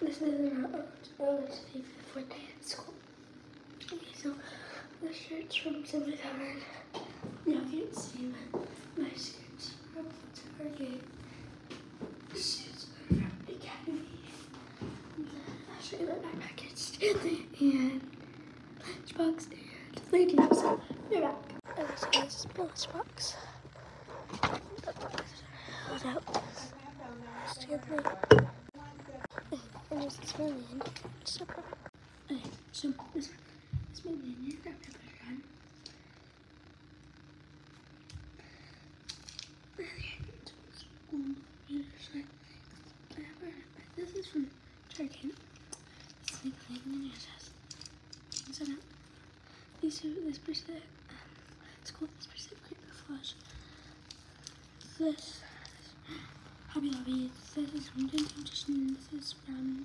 this is our oldest favorite for day at school. Okay, so the shirt's from Covered. Y'all can't see but my shirt's from Target. Shoes are from Academy. I'll show you the back package and lunchbox and lady. So we're back. And this is lunchbox. The box hold out. Stanley. And this is Merlin. So. Okay, so this is Merlin. You have to put it on. This is from Target. It's like like are this person. Um, school this person quick flush. This Hobby Lobby. This is from Nutrition. This is from